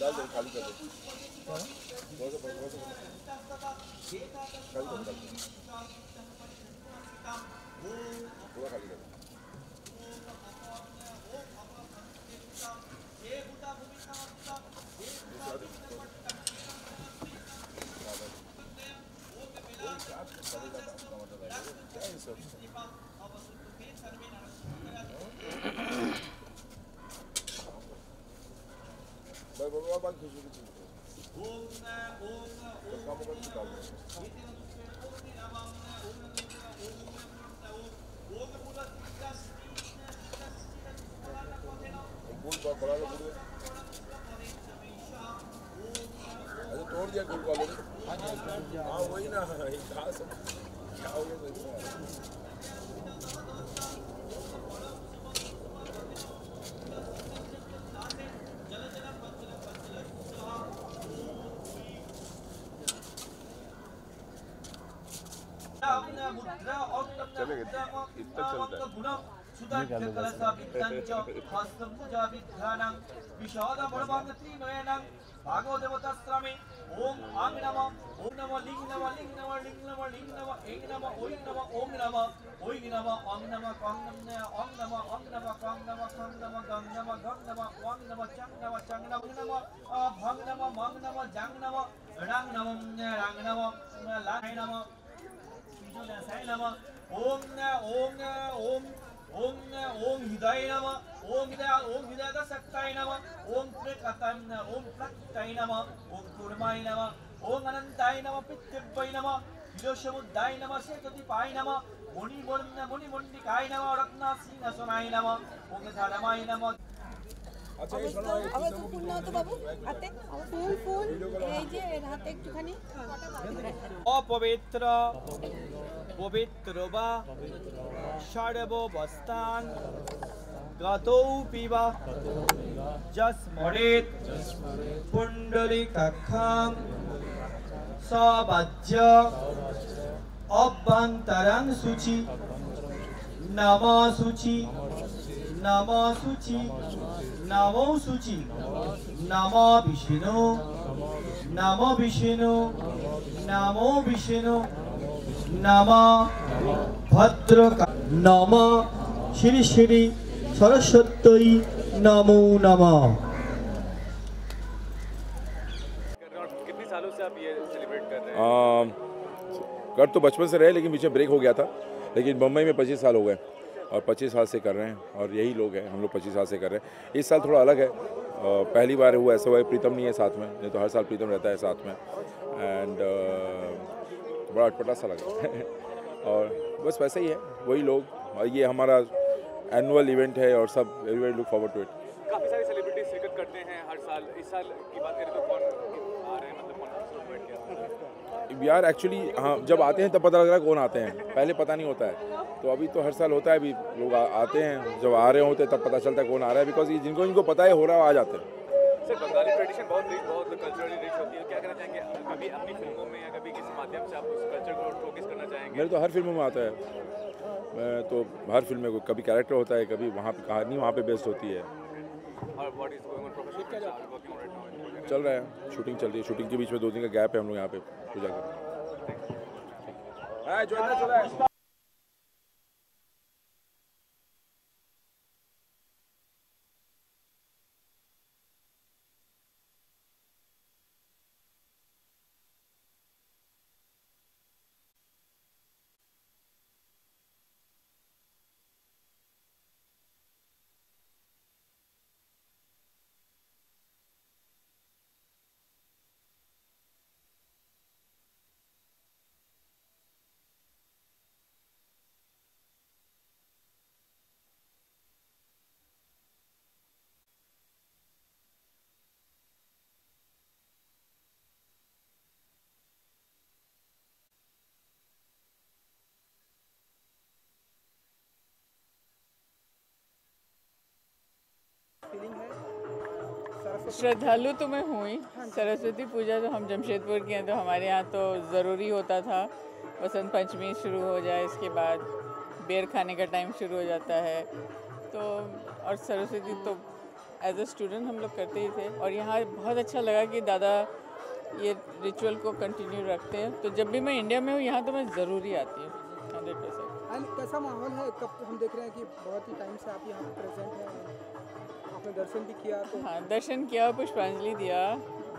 डाल दो खाली कर दो थोड़ा सा थोड़ा सा खाली कर दो थोड़ा खाली कर दो क्या है सब भाई बाबा बात खुशी की चीज़ है काम कर निकाल दो गुड़ का बड़ा सा गुड़ अच्छा तोड़ दिया गुड़ का हाँ वही ना कहाँ क्या हो गया है। भागवदेवताश्रमे ओम आंग नम ओम नम लिंग नम लिंग नम लिंग नम लिंग नम एंग नम ओई नम ओम नम ओई नम अंग नम कंग नम अंग नम अंग नम कंग नम कंग नम गंग नम गंग नम वांग नम चंग नम चंग नम नम भंग नम मंग नम जंग नम रंग नम रंग नम लाय नम साई नम ओम ओम ओम ओम ओम हृदय नम ओम हृदय ओम हृदय सक्ताय नम ओम प्रकतम ओम प्रकटाय नम ओम कुर्माय नम ओम अनंताय नम पितृभ्य नम हिरोशमुद्दाय नम शेतुतिपाय नम मुनि मुनि मुंडिकाय नम रत्नासीन सोनाय नम ओम धर्माय नम আচ্ছা এই শোনো এই আবার একটু ফুল নাও তো বাবু হাতে ফুল ফুল এই যে এর হাতে একটুখানি অপবিত্র পবিত্র বা সর্ববস্থান গতৌ পিবা যস্মরেত পুণ্ডলিকাক্ষাং সবাজ্য অভ্যন্তরং শুচি নম শুচি নম শুচি নমো শুচি নম বিষ্ণু নম বিষ্ণু নমো বিষ্ণু नम। भद्र नम। श्री श्री सरस्वती नमो नम। कर तो बचपन से रहे लेकिन पीछे ब्रेक हो गया था। लेकिन मुंबई में पच्चीस साल हो गए और पच्चीस साल से कर रहे हैं और यही लोग हैं हम लोग पच्चीस साल से कर रहे हैं। इस साल थोड़ा अलग है। पहली बार हुआ ऐसा हुआ है प्रीतम नहीं है साथ में नहीं तो हर साल प्रीतम रहता है साथ में। एंड बड़ा अटपटा सा लगा। और बस वैसे ही है वही लोग और ये हमारा एनुअल इवेंट है और सब everybody look forward to it काफ़ी सारे सेलिब्रिटीज शिरकत करते हैं हर साल। इस साल की बात करें तो कौन आ रहे हैं? मतलब कौन यार एक्चुअली हाँ जब आते हैं तब पता लग रहा है कौन आते हैं। पहले पता नहीं होता है। तो अभी तो हर साल होता है अभी लोग आ, आते हैं। जब आ रहे होते हैं तब पता चलता है कौन आ रहा है बिकॉज़ ये जिनको इनको पता है हो रहा है आ जाते हैं। सर बंगाली ट्रेडिशन बहुत रिच बहुत कल्चरली रिच होती है। क्या कहना चाहेंगे? कभी अपनी फ़िल्मों में या कभी किसी माध्यम से आप उस कल्चर को शोकेस करना चाहेंगे? मेरे तो हर फ़िल्मों में आता है। मैं तो हर फ़िल्म में कभी कैरेक्टर होता है कभी वहाँ पे कहानी वहाँ पे बेस्ड होती है। चल रहा है। शूटिंग चल रही है। शूटिंग के बीच में दो दिन का गैप है हम लोग यहाँ पे। पूजा कर श्रद्धालु तो मैं हूँ ही। सरस्वती पूजा तो हम जमशेदपुर के हैं तो हमारे यहाँ तो ज़रूरी होता था। बसंत पंचमी शुरू हो जाए, इसके बाद बेर खाने का टाइम शुरू हो जाता है। तो और सरस्वती तो एज अ स्टूडेंट हम लोग करते ही थे। और यहाँ बहुत अच्छा लगा कि दादा ये रिचुअल को कंटिन्यू रखते हैं। तो जब भी मैं इंडिया में हूँ, यहाँ तो मैं ज़रूरी आती हूँ। हंड्रेड परसेंट कैसा माहौल है? कब हम देख रहे हैं कि बहुत ही टाइम से आप यहाँ प्रेजेंट हैं। आपने दर्शन भी किया तो? हाँ दर्शन किया पुष्पांजलि दिया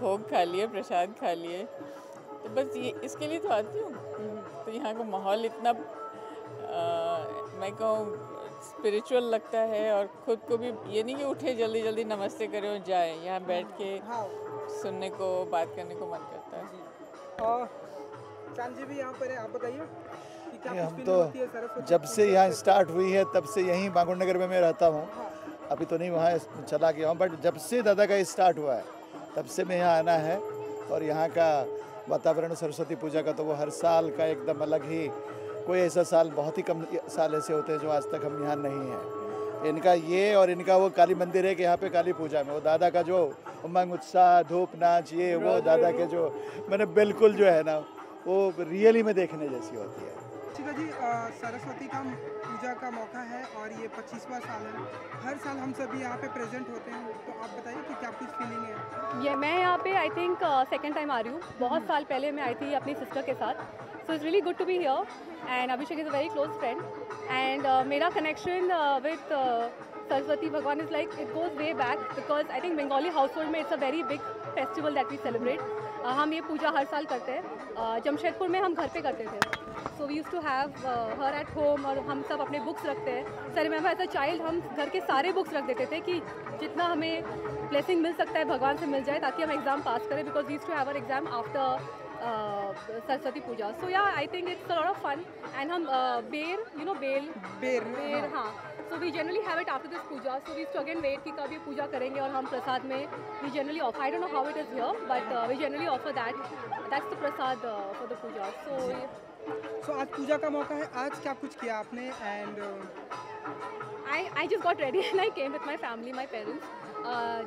भोग खा लिए प्रसाद खा लिए। तो बस ये इसके लिए तो आती हूँ। तो यहाँ का माहौल इतना आ, मैं कहूँ स्पिरिचुअल लगता है और खुद को भी ये नहीं कि उठे जल्दी जल्दी नमस्ते करें और जाए। यहाँ बैठ के हाँ। सुनने को बात करने को मन करता है। चाँद जी भी यहाँ पर है आप बताइए कि क्या ये कुछ हम तो है जब से यहाँ स्टार्ट हुई है तब से यहीं बागुड़ नगर में मैं रहता हूँ। अभी तो नहीं वहाँ चला गया हूँ बट जब से दादा का स्टार्ट हुआ है, तब से मैं यहाँ आना है। और यहाँ का वातावरण, सरस्वती पूजा का तो वो हर साल का एकदम अलग ही, कोई ऐसा साल बहुत ही कम साल ऐसे होते हैं जो आज तक हम यहाँ नहीं हैं। इनका ये और इनका वो काली मंदिर है कि यहाँ पे काली पूजा में, वो दादा का जो उमंग, उत्साह, धूप, नाच, ये वो दादा के जो, मैंने बिल्कुल जो है ना, वो रियली में देखने जैसी होती है। ठीक है जी आ, सरस्वती का पूजा का मौका है और ये पच्चीसवा साल है। हर साल हम सभी यहाँ पे प्रेजेंट होते हैं। तो आप बताइए कि क्या कुछ फीलिंग है? ये मैं यहाँ पे आई थिंक सेकेंड टाइम आ रही हूँ। बहुत साल पहले मैं आई थी अपनी सिस्टर के साथ। So it's really good to be here and Abhishek is a very close friend and मेरा कनेक्शन विथ सरस्वती भगवान is like it goes way back because I think Bengali household में it's a very big festival that we celebrate हम ये पूजा हर साल करते हैं। Uh, Jamshedpur में हम घर पे करते थे। So we used to have her at home और हम सब अपने बुक्स रखते हैं। Sir remember as a child हम घर के सारे बुक्स रख देते थे कि जितना हमें ब्लेसिंग मिल सकता है भगवान से मिल जाए ताकि हम एग्ज़ाम पास करें because we to have uh exam after Saraswati Puja so yeah I think it's lot of fun and हम बेर यू नो बेल बेर बेर हाँ। So we generally have it after this puja so we again wait कि कब ये पूजा करेंगे और हम प्रसाद में we generally offer I don't know how it is here but we generally offer that that's the prasad for the puja so so आज पूजा का मौका है. आज क्या कुछ किया आपने? And I I just got ready and I came with my family my parents.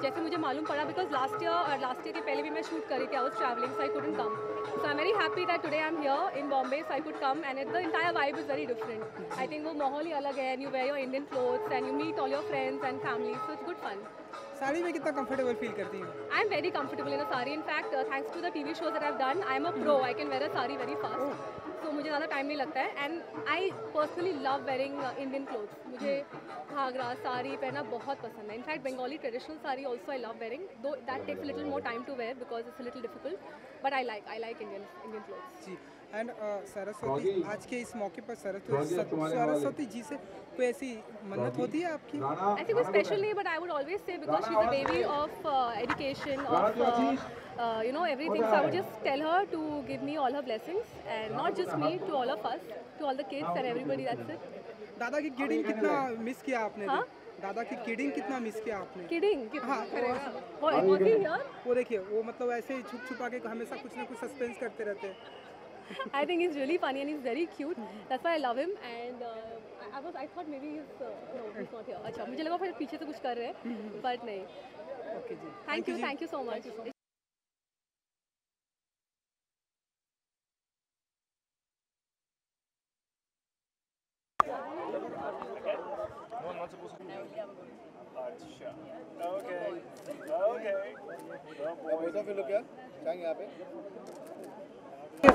जैसे मुझे मालूम पड़ा बिकॉज़ लास्ट ईयर और लास्ट ईयर के पहले भी मैं शूट करी थी I was travelling so I couldn't come so I am very happy that today I am here in Bombay so I could come and the entire vibe is very different I think वो माहौल ही अलग है and you wear your Indian clothes and you meet all your friends and family so it's good fun sari में कितना comfortable feel करती हैं I am very comfortable in a sari. In fact, uh, thanks to the TV shows that I've done, I am a pro. I can wear a sari very fast. मुझे ज़्यादा time नहीं लगता है. And I personally love wearing Indian clothes मुझे घाघरा, साड़ी पहनना बहुत पसंद है. In fact Bengali traditional sari also I love wearing though that takes little more time to wear because it's little difficult but I like I like Indian Indian clothes and Saraswati आज के इस मौके पर सरस्वती सरस्वती जी से कोई ऐसी मन्नत होती है आपकी I think it's special name, but I would always say because she's a baby of uh, education, of uh, uh, you know everything. So I would just tell her to give me all her blessings, and not just me, to all of us, to all the kids and everybody. That's it. दादा की kidding कितना miss किया आपने हाँ? दादा की kidding कितना miss किया आपने Kidding? हाँ, here? वो देखिए वो मतलब ऐसे ही छुप छुपा के हमेशा कुछ ना कुछ सस्पेंस करते रहते हैं I think he's really funny and he's very cute. That's why I love him. And uh, I- I was, I thought maybe he's uh, no, he's not here. अच्छा, मुझे लगा फिर पीछे से कुछ कर रहे हैं, but नहीं. Okay ji Thank you, thank you so much.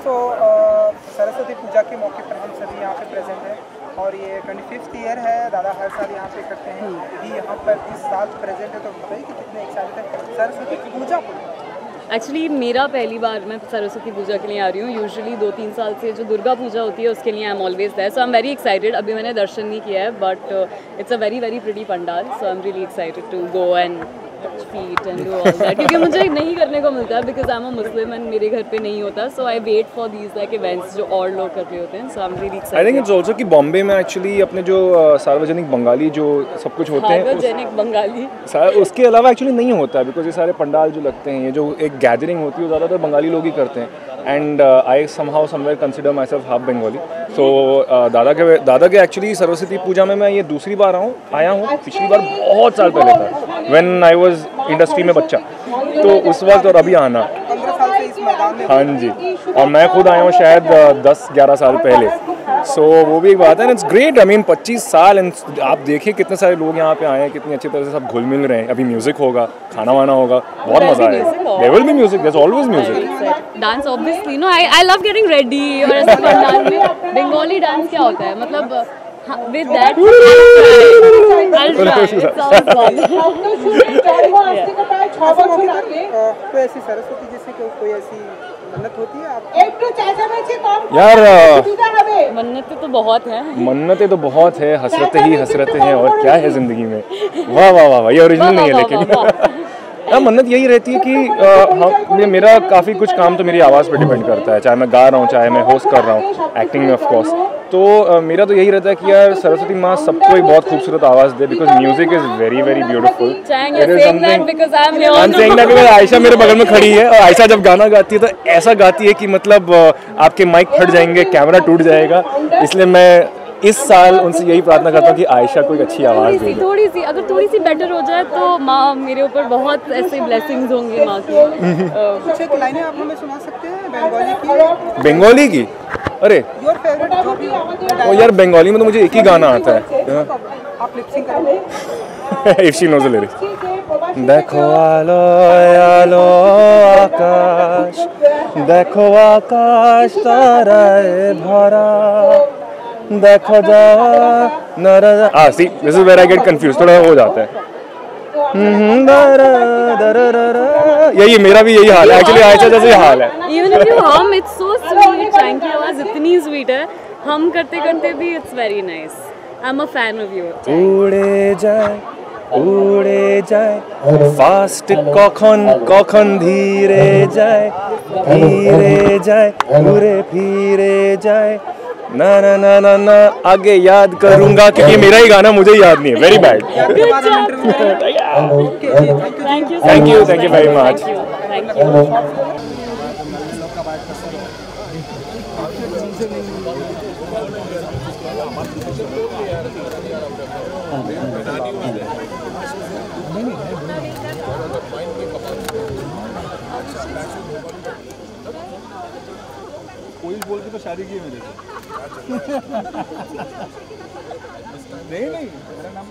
सो सरस्वती पूजा के मौके पर हम सभी यहाँ पे प्रेजेंट हैं और ये ट्वेंटी फिफ्थ ईयर है दादा हर साल यहाँ पे करते हैं। भी यहाँ पर इस साल प्रेजेंट है तो बताइए कि कितने एक्साइटेड है? सरस्वती पूजा एक्चुअली मेरा पहली बार मैं सरस्वती पूजा के लिए आ रही हूँ। यूजुअली दो तीन साल से जो दुर्गा पूजा होती है उसके लिए I am always that so I am very excited अभी मैंने दर्शन नहीं किया है but it's a very very pretty pandal so I am really excited to go and feet and do all that क्योंकि मुझे नहीं करने को मिलता because I am a Muslim and मेरे घर पे नहीं होता. So I wait for these like events जो और लोग कर रहे होते हैं. So I am really I think it's also कि बॉम्बे में एक्चुअली अपने जो सार्वजनिक बंगाली जो सब कुछ होते हैं सार्वजनिक बंगाली. उसके अलावा एक्चुअली नहीं होता है बिकॉज़ ये सारे पंडाल जो लगते हैं ये जो एक गैदरिंग होती है ज़्यादातर बंगाली लोग ही करते हैं. And I somehow somewhere consider myself half Bengali so दादा के दादा के एक्चुअली सरस्वती पूजा में मैं ये दूसरी बार आऊँ आया हूँ पिछली बार बहुत साल पहले था. व्हेन आई वाज इंडस्ट्री में बच्चा। तो उस वक्त और अभी आना। हाँ जी। और मैं खुद आया हूँ शायद दस ग्यारह साल पहले। सो so, वो भी एक बात है इट्स ग्रेट आई मीन पच्चीस साल एंड आप देखिए कितने सारे लोग यहाँ पे आए हैं कितनी अच्छी तरह से सब घुल मिल रहे हैं। अभी म्यूज़िक होगा खाना वाना होगा बहुत मज़ा आएगा। There will be music there always music dance obviously no I I love getting ready और ऐसे बंगाली डांस क्या होता है? मतलब विद दैट ऐसे मौके पर अ, कोई ऐसी सरस्वती जैसे कोई कोई ऐसी मन्नत होती है आप? यार मन्नतें तो बहुत हैं। मन्नतें तो बहुत है हसरतें ही हसरतें हैं और क्या है। ज़िंदगी में? वाह वाह वाह वाह ये ओरिजिनल नहीं है लेकिन। हाँ मन्नत यही रहती है कि हम ये मेरा काफ़ी कुछ काम तो मेरी आवाज़ पे डिपेंड करता है चाहे मैं गा रहा हूँ चाहे मैं होस्ट कर रहा हूँ एक्टिंग में ऑफकोर्स तो अ, मेरा तो यही रहता है कि यार सरस्वती माँ सबको एक बहुत खूबसूरत आवाज़ दे because music is very very beautiful Ayesha मेरे बगल में खड़ी है और आयशा जब गाना गाती है तो ऐसा गाती है कि मतलब आपके माइक फट जाएँगे कैमरा टूट जाएगा इसलिए मैं इस साल उनसे यही प्रार्थना करता हूँ कि आयशा को एक अच्छी आवाज़ थोड़ी दे सी थोड़ी सी अगर थोड़ी सी बेटर हो जाए तो माँ मेरे ऊपर बहुत ऐसे ब्लेसिंग्स होंगे माँ की अ, कुछ एक लाइनें आप हमें सुना सकते हैं बंगाली की बंगाली की अरे योर फेवरेट जो भी हो ओ यार बंगाली में तो मुझे एक ही गाना आता है आप लिपसिंग करोगे if she knows the lyrics দেখো আলো আলো আকাশ দেখো আকাশ তারায় ভরা দেখো যা नरा आ सी this is where I get confuse थोड़ा हो जाता है हम्म, दरा, दरा, दरा। यही मेरा भी यही हाल है एक्चुअली आयशा जैसे ही हाल है even if you hum it's so sweet Chang की आवाज़ इतनी स्वीट है हम करते करते भी it's very nice I am a fan of you উড়ে যায় উড়ে যায় ফাস্ট কখন কখন ধীরে যায় ধীরে যায় ঘুরে फिरे जाए ना ना ना ना ना आगे याद करूँगा क्योंकि मेरा ही गाना मुझे ही याद नहीं है। Very bad thank you thank you very much बोल के तो शादी की मेरे से। नहीं नहीं मेरा नाम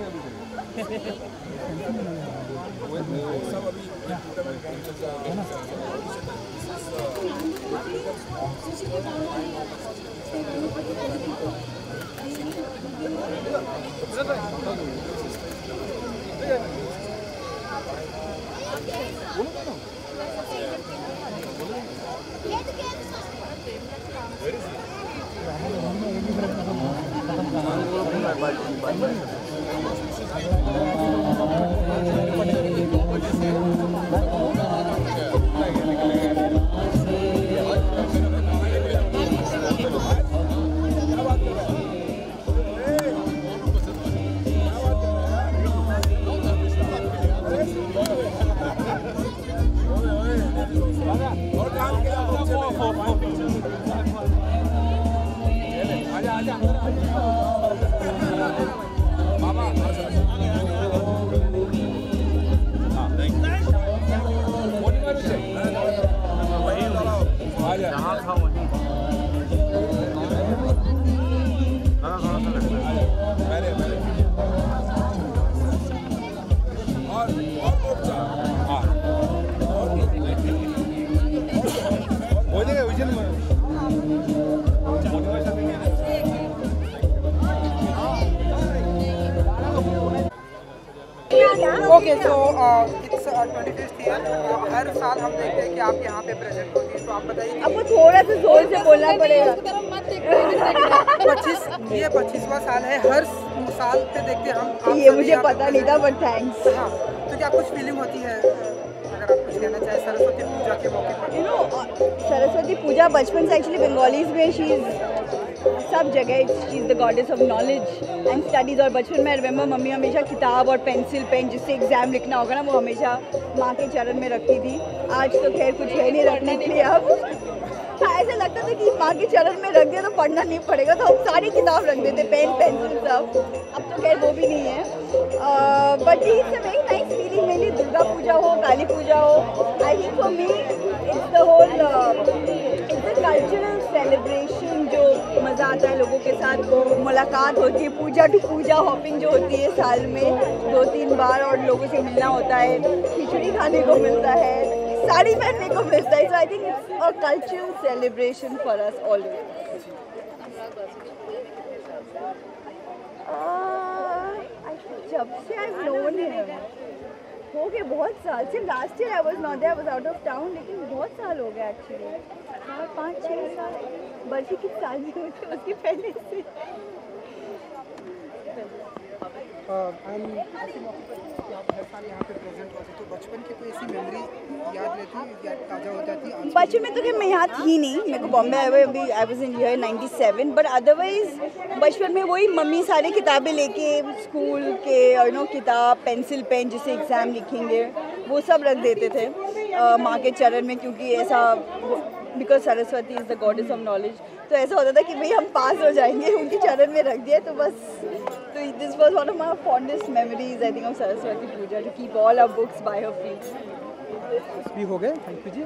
है अभिषेक हो जाएगा vision okay so it's twenty fifth year हर साल हम देखते हैं कि आप यहाँ पे प्रेजेंट होती है तो आप बताइए आपको थोड़ा सा ज़ोर से बोलना पड़ेगा। पच्चीस ये पच्चीसवा साल है हर साल पे देखते हैं हम ये मुझे पता नहीं था बट थैंक्स हाँ तो क्या कुछ फीलिंग होती है अगर आप कुछ कहना चाहें सरस्वती पूजा के मौके पर? यू नो सरस्वती पूजा बचपन से एक्चुअली बंगालीज में शी सब जगह is the goddess of knowledge and studies और बचपन में रिमेंबर मम्मी हमेशा किताब और पेंसिल पेन जिससे एग्ज़ाम लिखना होगा ना वो हमेशा माँ के चरण में रखती थी। आज तो खैर कुछ है नहीं रखने के लिए अब। हाँ, ऐसा लगता था कि माँ के चरण में रख दिया तो पढ़ना नहीं पड़ेगा तो हम सारी किताब रख देते पेन पेंसिल सब। अब तो खैर वो भी नहीं है। But it's a very nice feeling mainly Durga Puja हो काली पूजा हो। I think for me it's the whole it's the cultural celebration मज़ा आता है लोगों के साथ, वो मुलाकात होती है, पूजा टू पूजा हॉपिंग जो होती है साल में, दो तीन बार और लोगों से मिलना होता है, खिचड़ी खाने को मिलता है, साड़ी पहनने को मिलता है I think a cultural celebration for us always जब से आई नोन हिम हो गए बहुत साल सिर्फ़ last year I was not I was out of town लेकिन बहुत साल हो गए एक्चुअली चार पाँच छः साल। बल्कि किस साल में हुए उसकी पहले से? एंड होते तो बचपन में तो खैर मैं यहाँ थी नहीं। मेरे को बॉम्बे आए हुए, अभी I was in year 97 but otherwise बचपन में वही मम्मी सारी किताबें लेके स्कूल के और नो किताब पेंसिल पेन जिसे एग्ज़ाम लिखेंगे, वो सब रख देते थे माँ के चरण में, क्योंकि ऐसा because Saraswati is the goddess of knowledge तो ऐसा होता था कि भाई हम पास हो जाएँगे उनके चरण में रख दिया तो बस। तो this was one of my fondest memories I think of Saraswati Puja to keep all our books by her feet भी हो गए? Thank you ji.